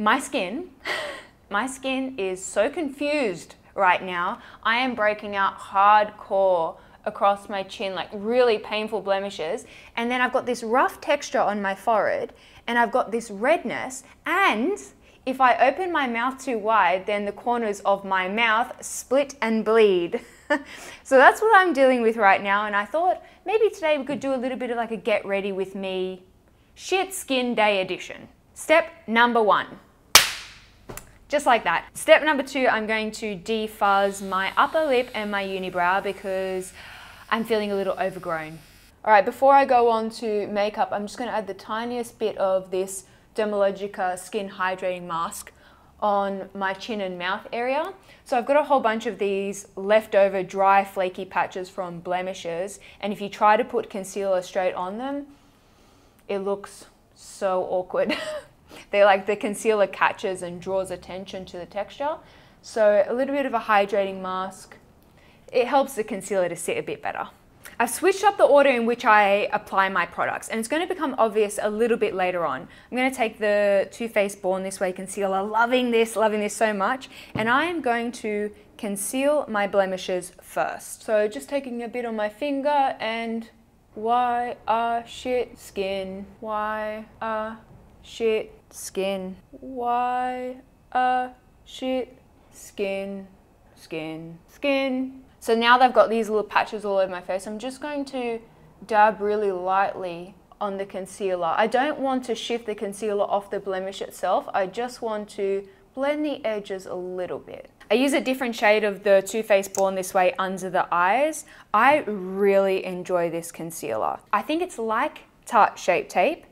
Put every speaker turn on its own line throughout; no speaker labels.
My skin, my skin is so confused right now. I am breaking out hardcore across my chin, like really painful blemishes. And then I've got this rough texture on my forehead and I've got this redness. And if I open my mouth too wide, then the corners of my mouth split and bleed. so that's what I'm dealing with right now. And I thought maybe today we could do a little bit of like a get ready with me shit skin day edition. Step number one. Just like that. Step number two, I'm going to defuzz my upper lip and my unibrow because I'm feeling a little overgrown. All right, before I go on to makeup, I'm just gonna add the tiniest bit of this Dermalogica Skin Hydrating Mask on my chin and mouth area. So I've got a whole bunch of these leftover dry flaky patches from blemishes and if you try to put concealer straight on them, it looks so awkward. They're like the concealer catches and draws attention to the texture. So a little bit of a hydrating mask, it helps the concealer to sit a bit better. I've switched up the order in which I apply my products and it's going to become obvious a little bit later on. I'm going to take the Too Faced Born This Way concealer, loving this, loving this so much, and I am going to conceal my blemishes first. So just taking a bit on my finger and why ah shit skin, why ah shit skin, why ah shit skin, skin, skin, so now they've got these little patches all over my face. I'm just going to dab really lightly on the concealer. I don't want to shift the concealer off the blemish itself. I just want to blend the edges a little bit. I use a different shade of the Too Faced Born This Way under the eyes. I really enjoy this concealer. I think it's like Tarte Shape Tape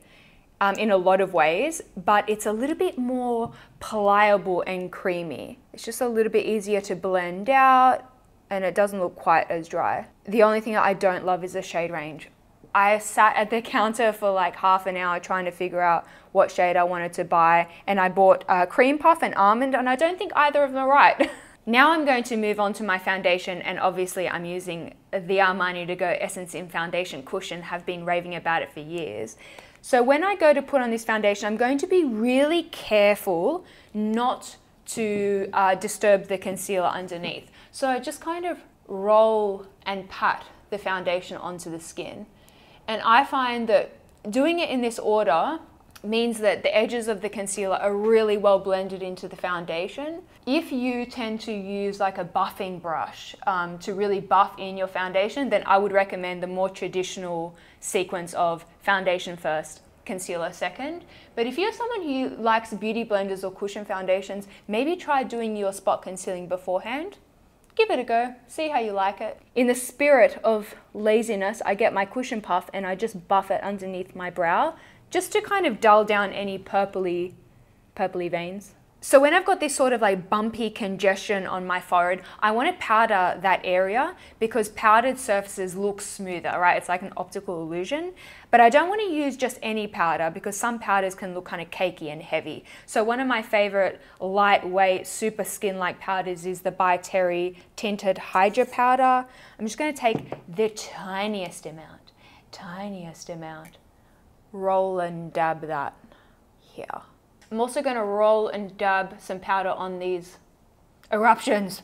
um, in a lot of ways, but it's a little bit more pliable and creamy. It's just a little bit easier to blend out and it doesn't look quite as dry. The only thing I don't love is the shade range. I sat at the counter for like half an hour trying to figure out what shade I wanted to buy and I bought uh, Cream Puff and Almond and I don't think either of them are right. now I'm going to move on to my foundation and obviously I'm using the Armani To Go Essence in Foundation Cushion, have been raving about it for years. So when I go to put on this foundation, I'm going to be really careful not to uh, disturb the concealer underneath. So I just kind of roll and pat the foundation onto the skin. And I find that doing it in this order means that the edges of the concealer are really well blended into the foundation. If you tend to use like a buffing brush um, to really buff in your foundation, then I would recommend the more traditional sequence of foundation first, concealer second. But if you're someone who likes beauty blenders or cushion foundations, maybe try doing your spot concealing beforehand. Give it a go, see how you like it. In the spirit of laziness, I get my cushion puff and I just buff it underneath my brow just to kind of dull down any purpley, purpley veins. So when I've got this sort of like bumpy congestion on my forehead, I want to powder that area because powdered surfaces look smoother, right? It's like an optical illusion. But I don't want to use just any powder because some powders can look kind of cakey and heavy. So one of my favorite lightweight, super skin-like powders is the By Terry Tinted Hydra Powder. I'm just going to take the tiniest amount, tiniest amount, roll and dab that here. I'm also going to roll and dab some powder on these eruptions,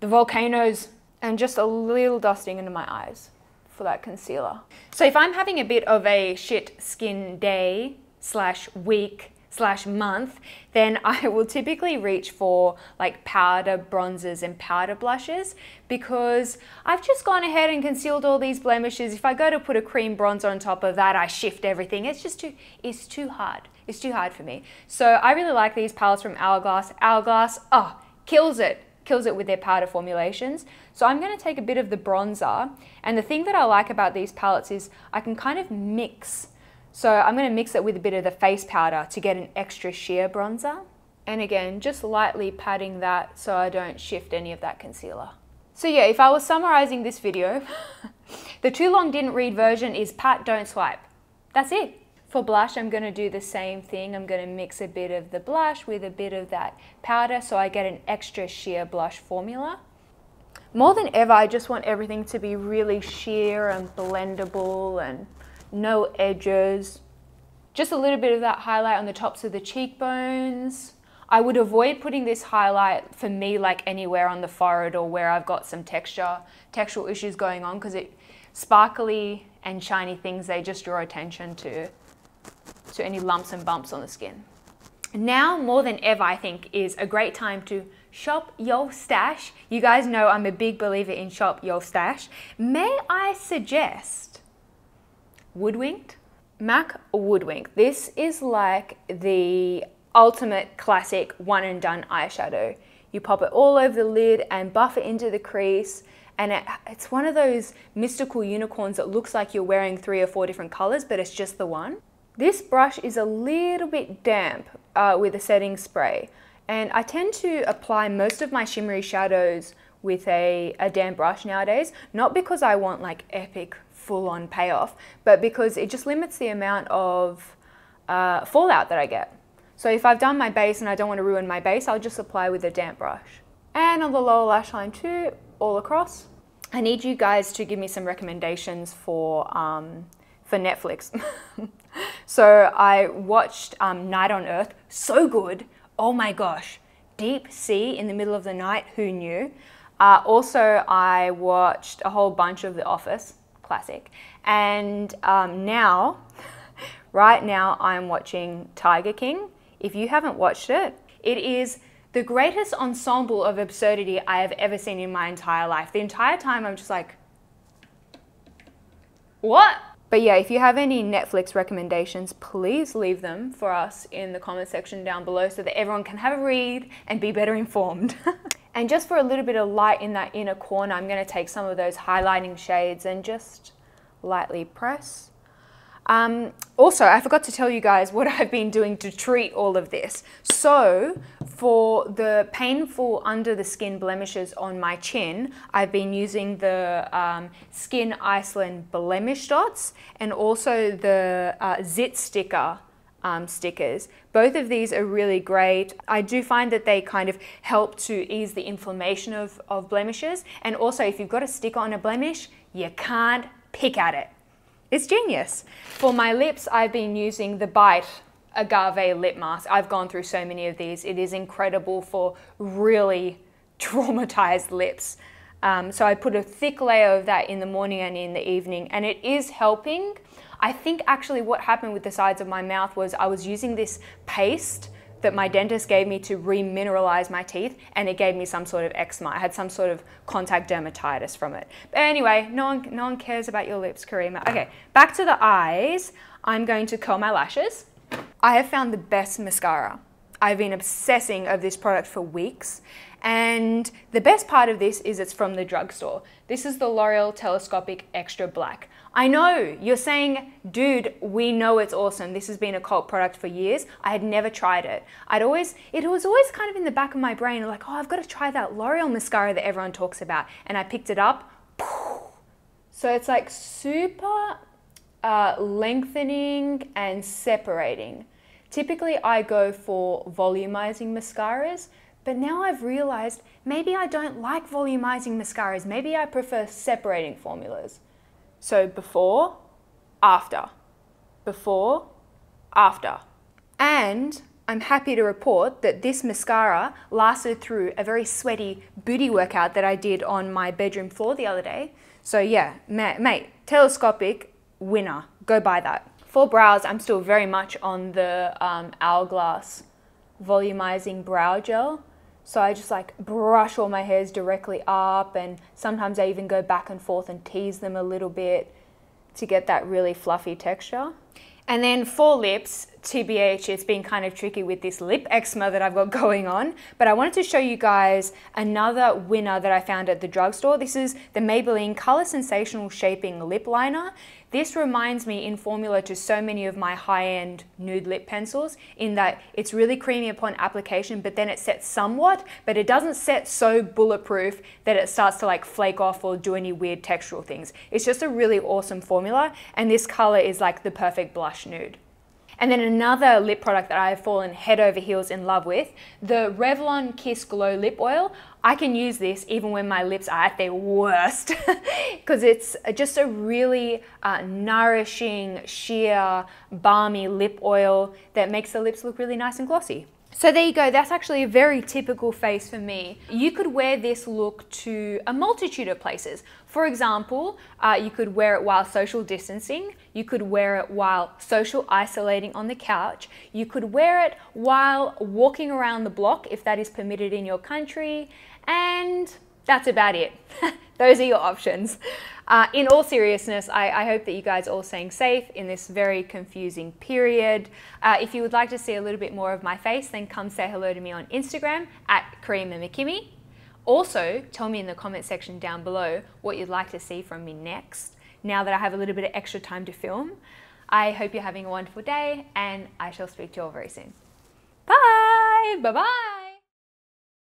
the volcanoes, and just a little dusting into my eyes for that concealer. So if I'm having a bit of a shit skin day slash week slash month, then I will typically reach for like powder bronzers and powder blushes because I've just gone ahead and concealed all these blemishes. If I go to put a cream bronzer on top of that, I shift everything. It's just too, it's too hard. It's too hard for me. So I really like these palettes from Hourglass. Hourglass, oh, kills it. Kills it with their powder formulations. So I'm going to take a bit of the bronzer. And the thing that I like about these palettes is I can kind of mix. So I'm going to mix it with a bit of the face powder to get an extra sheer bronzer. And again, just lightly patting that so I don't shift any of that concealer. So yeah, if I was summarizing this video, the too long didn't read version is pat, don't swipe. That's it. For blush, I'm going to do the same thing. I'm going to mix a bit of the blush with a bit of that powder so I get an extra sheer blush formula. More than ever, I just want everything to be really sheer and blendable and no edges. Just a little bit of that highlight on the tops of the cheekbones. I would avoid putting this highlight for me like anywhere on the forehead or where I've got some texture, textural issues going on because it sparkly and shiny things, they just draw attention to, to any lumps and bumps on the skin. Now, more than ever, I think, is a great time to shop your stash. You guys know I'm a big believer in shop your stash. May I suggest Woodwinked? MAC Woodwink. This is like the ultimate classic one and done eyeshadow. You pop it all over the lid and buff it into the crease and it, it's one of those mystical unicorns that looks like you're wearing three or four different colors, but it's just the one. This brush is a little bit damp uh, with a setting spray, and I tend to apply most of my shimmery shadows with a, a damp brush nowadays, not because I want like epic full-on payoff, but because it just limits the amount of uh, fallout that I get. So if I've done my base and I don't want to ruin my base, I'll just apply with a damp brush. And on the lower lash line too, all across. I need you guys to give me some recommendations for, um, for Netflix. so I watched um, Night on Earth, so good. Oh my gosh, Deep Sea in the middle of the night, who knew? Uh, also, I watched a whole bunch of The Office, classic. And um, now, right now, I'm watching Tiger King. If you haven't watched it, it is the greatest ensemble of absurdity I have ever seen in my entire life. The entire time I'm just like, what? But yeah, if you have any Netflix recommendations, please leave them for us in the comment section down below so that everyone can have a read and be better informed. and just for a little bit of light in that inner corner, I'm going to take some of those highlighting shades and just lightly press um, also, I forgot to tell you guys what I've been doing to treat all of this. So, for the painful under the skin blemishes on my chin, I've been using the um, Skyn Iceland blemish dots and also the uh, ZitSticka um, stickers. Both of these are really great. I do find that they kind of help to ease the inflammation of, of blemishes. And also, if you've got a sticker on a blemish, you can't pick at it. It's genius. For my lips, I've been using the Bite Agave Lip Mask. I've gone through so many of these. It is incredible for really traumatized lips. Um, so I put a thick layer of that in the morning and in the evening, and it is helping. I think actually what happened with the sides of my mouth was I was using this paste that my dentist gave me to remineralize my teeth and it gave me some sort of eczema. I had some sort of contact dermatitis from it. But anyway, no one, no one cares about your lips, Karima. Okay, back to the eyes. I'm going to curl my lashes. I have found the best mascara. I've been obsessing of this product for weeks and the best part of this is it's from the drugstore. This is the L'Oreal Telescopic Extra Black. I know, you're saying, dude, we know it's awesome. This has been a cult product for years. I had never tried it. I'd always, it was always kind of in the back of my brain, like, oh, I've got to try that L'Oreal mascara that everyone talks about. And I picked it up. So it's like super uh, lengthening and separating. Typically, I go for volumizing mascaras but now I've realized maybe I don't like volumizing mascaras. Maybe I prefer separating formulas. So before, after, before, after. And I'm happy to report that this mascara lasted through a very sweaty booty workout that I did on my bedroom floor the other day. So yeah, mate, telescopic winner. Go buy that. For brows, I'm still very much on the um, Hourglass volumizing brow gel. So I just like brush all my hairs directly up and sometimes I even go back and forth and tease them a little bit to get that really fluffy texture. And then for lips, TBH, it's been kind of tricky with this lip eczema that I've got going on, but I wanted to show you guys another winner that I found at the drugstore. This is the Maybelline Color Sensational Shaping Lip Liner. This reminds me in formula to so many of my high-end nude lip pencils in that it's really creamy upon application, but then it sets somewhat, but it doesn't set so bulletproof that it starts to like flake off or do any weird textural things. It's just a really awesome formula, and this color is like the perfect blush nude. And then another lip product that I've fallen head over heels in love with, the Revlon Kiss Glow Lip Oil. I can use this even when my lips are at their worst because it's just a really uh, nourishing, sheer, balmy lip oil that makes the lips look really nice and glossy. So there you go, that's actually a very typical face for me. You could wear this look to a multitude of places. For example, uh, you could wear it while social distancing, you could wear it while social isolating on the couch, you could wear it while walking around the block if that is permitted in your country, and that's about it. Those are your options. Uh, in all seriousness, I, I, hope that you guys are all staying safe in this very confusing period. Uh, if you would like to see a little bit more of my face, then come say hello to me on Instagram at Karima McKimmie. Also, tell me in the comment section down below what you'd like to see from me next, now that I have a little bit of extra time to film. I hope you're having a wonderful day, and I shall speak to you all very soon. Bye! Bye-bye!